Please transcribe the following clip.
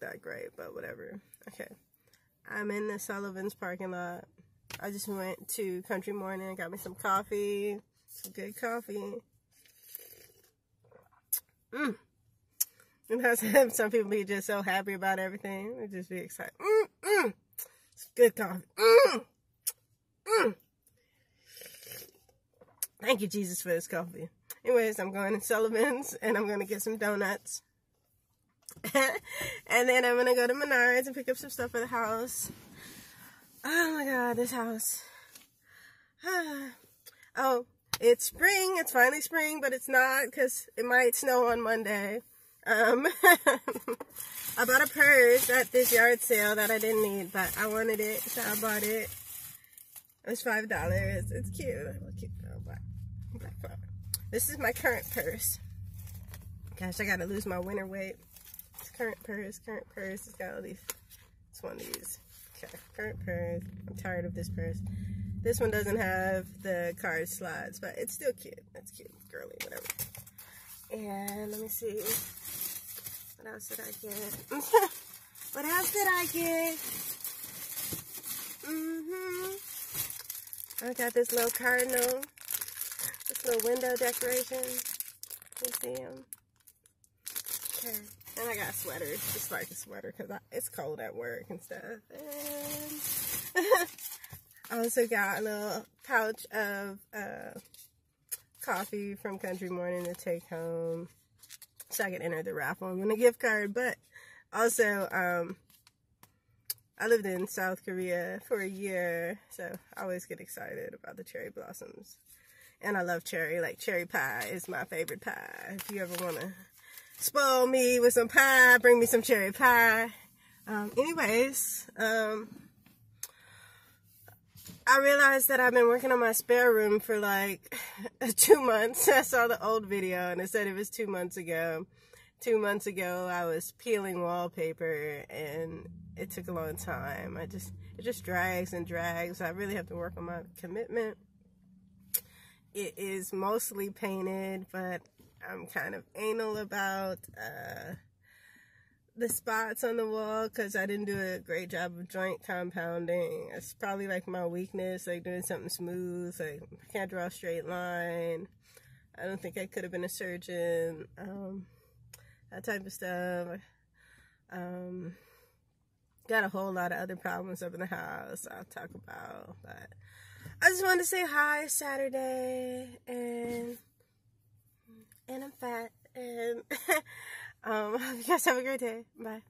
that great, but whatever. Okay. I'm in the Sullivan's parking lot. I just went to Country Morning got me some coffee. Some good coffee. Mmm. And that's some people be just so happy about everything. They just be excited. Mmm, mmm. It's good coffee. Mmm. Mmm. Thank you, Jesus, for this coffee. Anyways, I'm going to Sullivan's and I'm going to get some donuts. and then I'm going to go to Menards and pick up some stuff for the house. Oh my god, this house. oh, it's spring. It's finally spring, but it's not because it might snow on Monday. Um, I bought a purse at this yard sale that I didn't need, but I wanted it, so I bought it. It was $5. It's cute. cute. Oh, black, black. This is my current purse. Gosh, I gotta lose my winter weight. Current purse, current purse. It's got all these. It's one of these. Okay, current purse. I'm tired of this purse. This one doesn't have the card slides, but it's still cute. It's cute, girly, whatever. And let me see. What else did I get? what else did I get? Mm-hmm. I got this little cardinal. This little window decoration. You see them? Okay. And I got sweaters, just like a sweater, because it's cold at work and stuff. And I also got a little pouch of uh, coffee from Country Morning to take home so I can enter the raffle and win a gift card. But also, um, I lived in South Korea for a year, so I always get excited about the cherry blossoms. And I love cherry, like cherry pie is my favorite pie. If you ever want to spoil me with some pie, bring me some cherry pie. Um, anyways, um, I realized that I've been working on my spare room for like two months. I saw the old video and it said it was two months ago. Two months ago, I was peeling wallpaper and it took a long time. I just, it just drags and drags. I really have to work on my commitment. It is mostly painted, but I'm kind of anal about, uh, the spots on the wall because I didn't do a great job of joint compounding. It's probably like my weakness, like doing something smooth. Like I can't draw a straight line. I don't think I could have been a surgeon. Um, that type of stuff. Um, got a whole lot of other problems up in the house I'll talk about. But I just wanted to say hi Saturday and Um, you guys have a great day. Bye.